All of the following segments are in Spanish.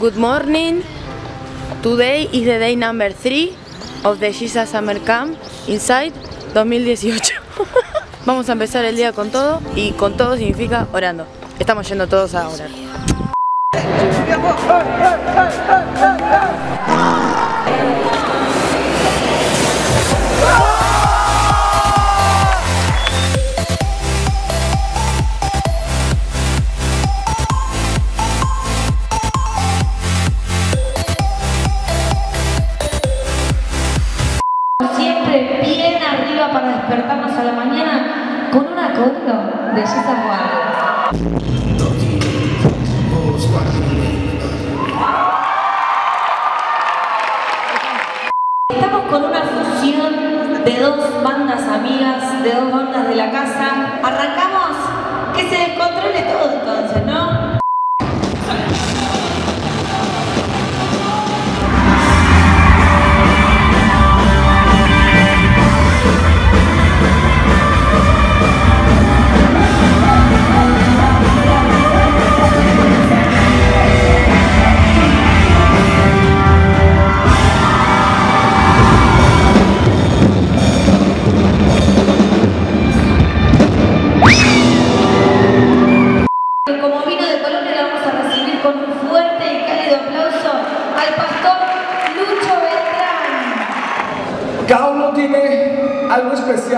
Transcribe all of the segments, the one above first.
Good morning. Today is the day number 3 of the Jesus Summer Camp Inside 2018. Vamos a empezar el día con todo y con todo significa orando. Estamos yendo todos a orar. Estamos con una fusión de dos bandas amigas, de dos bandas de la casa. Arrancamos, que se descontrole todo entonces, ¿no?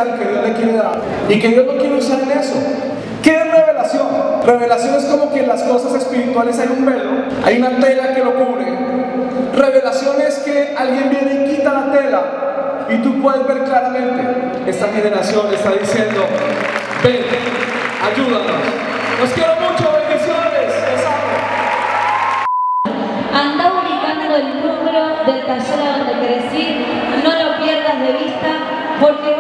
Que Dios le quiere dar y que Dios lo quiere usar en eso. ¿Qué es revelación? Revelación es como que en las cosas espirituales hay un velo, hay una tela que lo cubre. Revelación es que alguien viene y quita la tela y tú puedes ver claramente. Esta generación está diciendo, ven, ayúdanos. Los quiero mucho, bendiciones. Les. Anda ubicando el número del taller donde ir, no lo pierdas de vista porque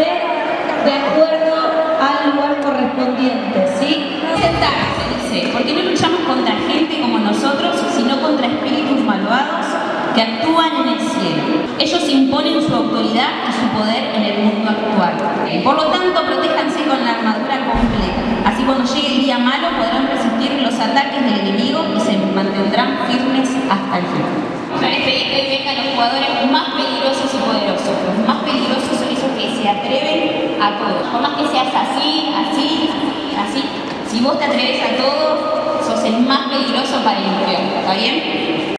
de acuerdo al lugar correspondiente, ¿sí? Sentarse, dice, porque no luchamos contra gente como nosotros, sino contra espíritus malvados que actúan en el cielo. Ellos imponen su autoridad y su poder en el mundo actual. Por lo tanto, protéjanse con la armadura completa. Así cuando llegue el día malo podrán resistir los ataques del enemigo y se mantendrán firmes hasta el fin. Hoy vengan los jugadores más peligrosos y poderosos. Los más peligrosos son esos que se atreven a todo. Por más que seas así, así, así. Si vos te atreves a todo, sos el más peligroso para el infierno. ¿Está bien?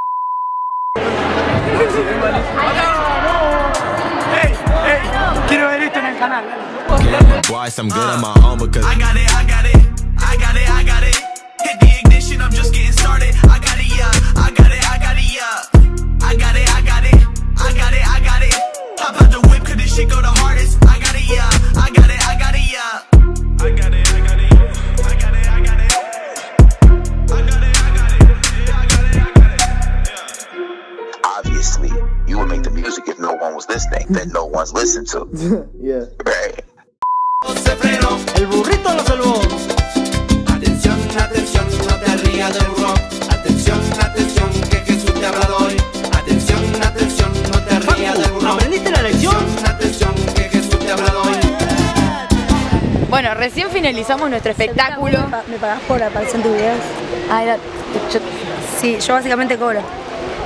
Quiero ver esto en el canal. Boys, I'm good on my own because I got it, I got it, I got it, I got it. Hit the ignition, I'm just getting started. I got it, yeah, I got it, I got it, yeah. I got it, I got it, I got it, I got it. Hop out the whip, cause this shit go the hardest. Obviously you would make the music if no one was listening that no one's listened to. yeah. Right. El burrito lo salvó. Atención, atención, no te rías del burro. Atención, atención, que Jesús te ha hablado hoy. Bueno, recién finalizamos nuestro espectáculo. ¿Me pagás por aparecer en tus videos? Ah, era- yo- Sí, yo básicamente cobro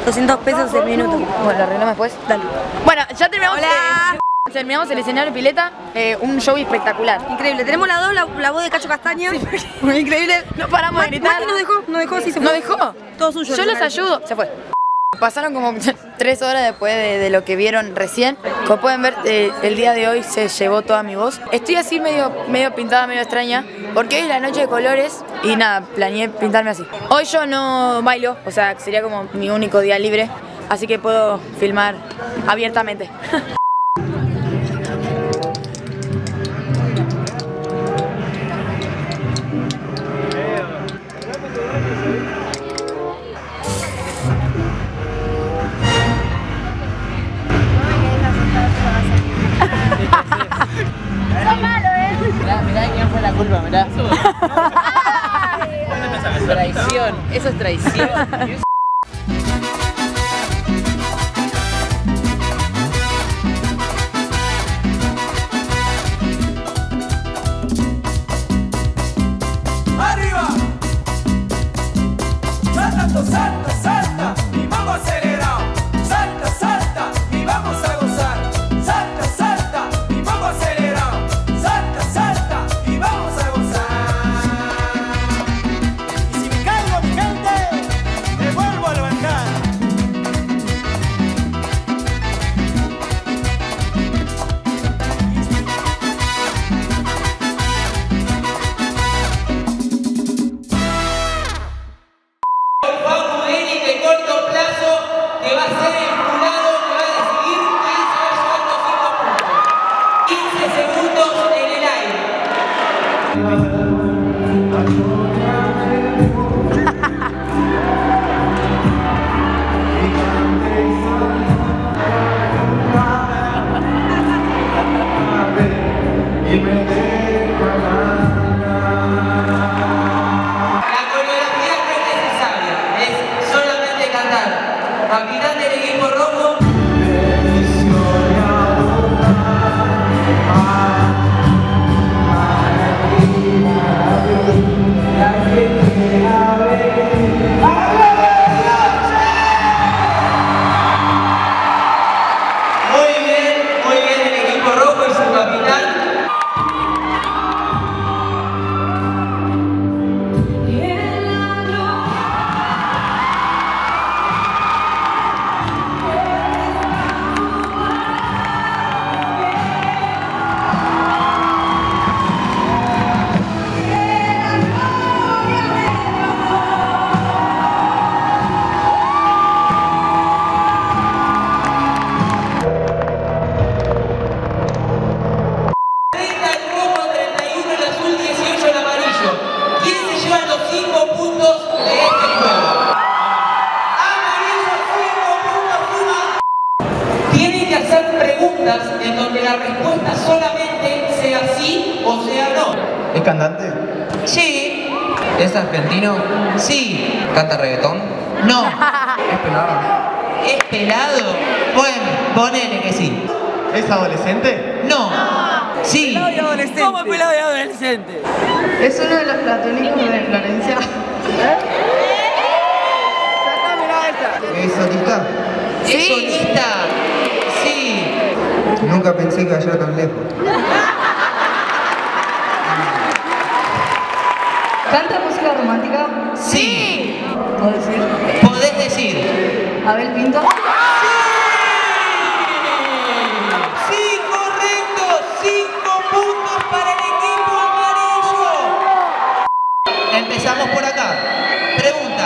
200 pesos el minuto. Bueno, lo arreglamos después. Dale. Bueno, ya terminamos. Hola. terminamos el escenario pileta. eh, un show espectacular. Increíble. Tenemos la dos, la, la voz de Cacho Castaña. Increíble. No paramos de gritar. Mati nos dejó, nos dejó, sí se ¿No fue. dejó? Todo suyo. Yo los ayudo. Se fue. Pasaron como tres horas después de, lo que vieron recién. Como pueden ver, eh, el día de hoy se llevó toda mi voz. Estoy así medio, medio pintada, medio extraña, porque hoy es la noche de colores y nada, planeé pintarme así. Hoy yo no bailo, o sea, sería como mi único día libre, así que puedo filmar abiertamente. culpa, mirá. traición, eso es traición. ¿Es cantante? Sí. ¿Es argentino? Sí. ¿Canta reggaetón? No. ¿Es pelado? ¿Es pelado? Bueno, ponele que sí. ¿Es adolescente? No. Sí. ¿Cómo pelado y adolescente? Es uno de los platónicos de Florencia. ¿Es solista? ¿Es solista? Sí. Nunca pensé que iba a llegar tan lejos. ¿Canta música romántica? Sí. ¿Puedo decir? Podés decir. Abel Pinto. Sí, correcto. Cinco puntos para el equipo amarillo. Empezamos por acá. Pregunta.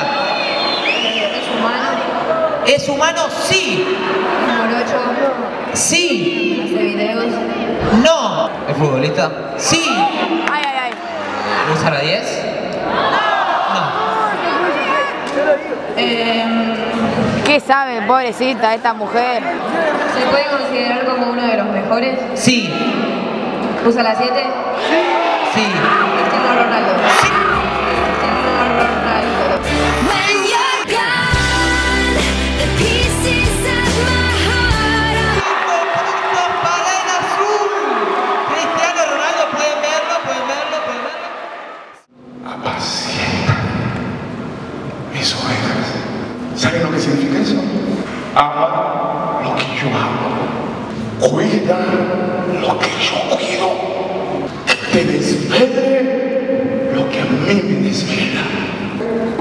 ¿Es humano? ¿Es humano? Sí. Morocho. Sí. Hace videos. No. ¿Es futbolista? Sí. Ay, ay, ay. ¿Usa la 10? No. ¿Qué sabe, pobrecita, esta mujer? ¿Se puede considerar como uno de los mejores? Sí. ¿Usa la 7? Sí. Cristiano Ronaldo. Cristiano Ronaldo. Cinco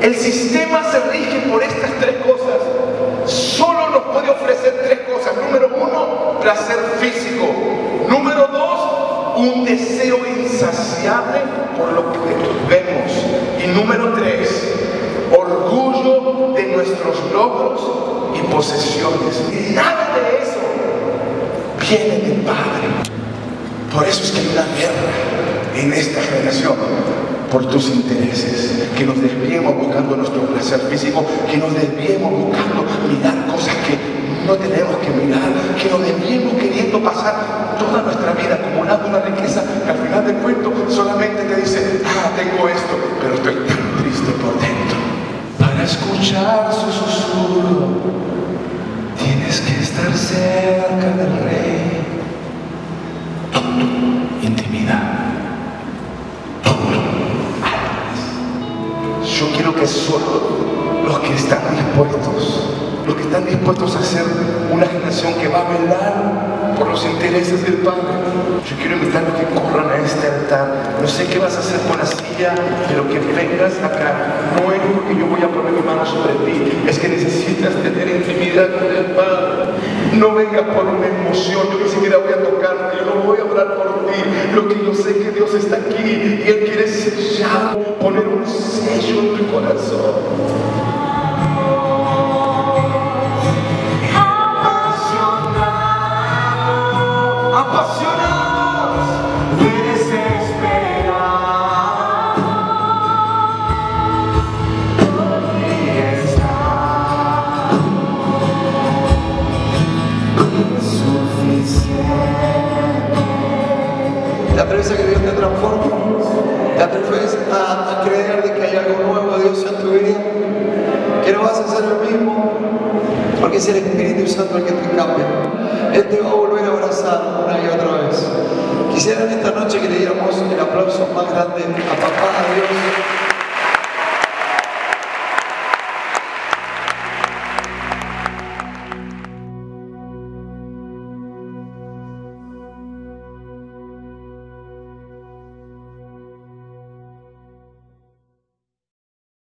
El sistema se rige por estas tres cosas. Solo nos puede ofrecer tres cosas. Número uno, placer físico. Número dos, un deseo insaciable por lo que vemos. Y número tres, orgullo de nuestros logros y posesiones. Y nada de eso viene del Padre. Por eso es que hay una guerra en esta generación por tus intereses, que nos desviemos buscando nuestro placer físico, que nos desviemos buscando mirar cosas que no tenemos que mirar, que nos desviemos queriendo pasar toda nuestra vida acumulando una riqueza que al final del cuento solamente te dice, ah, tengo esto, pero estoy tan triste por dentro. Para escuchar su susurro, tienes que estar cerca del rey. Intimidad. Yo quiero que solo los que están dispuestos, los que están dispuestos a ser una generación que va a velar por los intereses del Padre. Yo quiero invitarlos que corran a este altar. No sé qué vas a hacer con la silla, pero que vengas acá. No es porque yo voy a poner mi mano sobre ti, es que necesitas tener intimidad con el Padre. No vengas por una emoción, yo ni siquiera voy a tocarte, yo no voy a hablar por ti. Lo que yo sé que Dios está ¿Te atreves a que Dios te transforme? ¿Te atreves a, a creer de que hay algo nuevo Dios en tu vida? Que no vas a ser el mismo, porque es el Espíritu Santo el que te cambia. Él te va a volver a abrazar una y otra vez. Quisiera en esta noche que le diéramos el aplauso más grande a papá, a Dios.